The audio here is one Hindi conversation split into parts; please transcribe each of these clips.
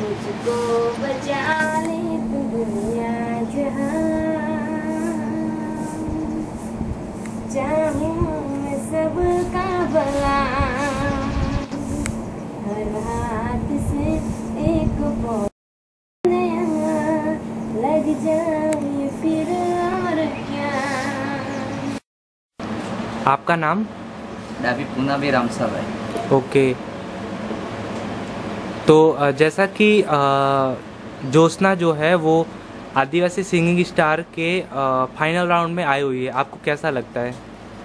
मुझको बचा ले दुनिया जहाँ भला हर हाथ से एक नया लग जाए फिर और क्या। आपका नाम? डाबी पूनाबी रामसाभाई ओके। तो जैसा कि ज्योत्सना जो है वो आदिवासी सिंगिंग स्टार के फाइनल राउंड में आई हुई है। आपको कैसा लगता है?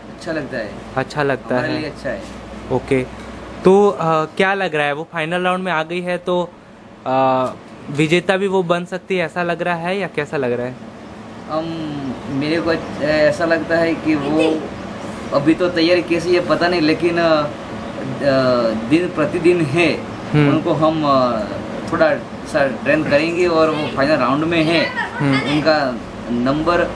अच्छा लगता है। अच्छा लगता है। अच्छा है। ओके। तो क्या लग रहा है? वो फाइनल राउंड में आ गई है तो विजेता भी वो बन सकती है ऐसा लग रहा है या कैसा लग रहा है? हम मेरे को ऐसा लगता है कि वो अभी तो तैयारी कैसी है पता नहीं लेकिन दिन प्रतिदिन है। हम्म। उनको हम थोड़ा सा ट्रेन करेंगे और वो फाइनल राउंड में है। हम्म। उनका नंबर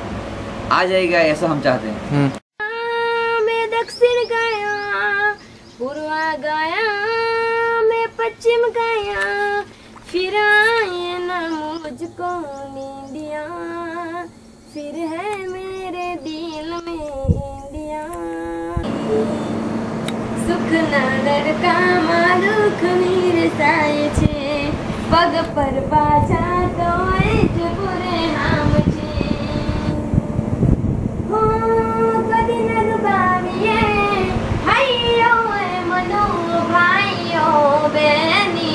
आ जाएगा ऐसा हम चाहते हैं। हम्म, मैं दक्षिण गया पूर्वा गया मैं पश्चिम गया फिर आए न मुझको। सुख नर का मालूक मेरे साए छे पग पर बाजा तो एज बुरे हाम छे हो कदी नर बावी है है मनो भाईयो बेनी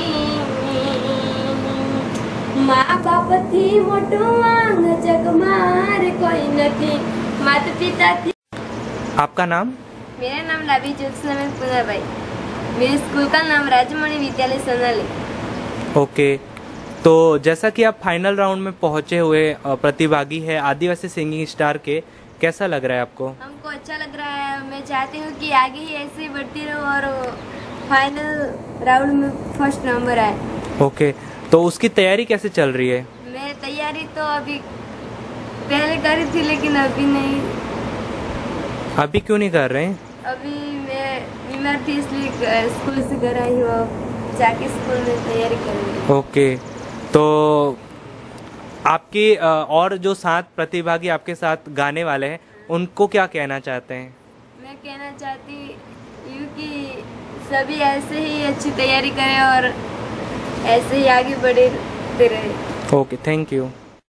मा बाप थी मोटो आंग जग मार कोई नथी मात पिता आपका नाम? मेरा नाम लाभी ज्योत्सना में पुनः भाई मेरे स्कूल का नाम राजमणि विद्यालय सोनाली ओके तो जैसा कि आप फाइनल राउंड में पहुँचे हुए प्रतिभागी है आदिवासी सिंगिंग स्टार के कैसा लग रहा है आपको? हमको अच्छा लग रहा है। मैं चाहती हूँ कि आगे ही ऐसे ही बढ़ती रहूँ और फाइनल राउंड में फ़र्स्ट नंबर आए। ओके तो उसकी तैयारी कैसे चल रही है? मैं तैयारी तो अभी पहले करी थी लेकिन अभी नहीं। अभी क्यों नहीं कर रहे हैं? अभी मैं बीमार थी इसलिए स्कूल से घर आई हूँ जाके स्कूल में तैयारी करूँगी ओके तो आपकी और जो सात प्रतिभागी आपके साथ गाने वाले हैं उनको क्या कहना चाहते हैं? मैं कहना चाहती हूँ कि सभी ऐसे ही अच्छी तैयारी करें और ऐसे ही आगे बढ़ते रहे। Okay thank you.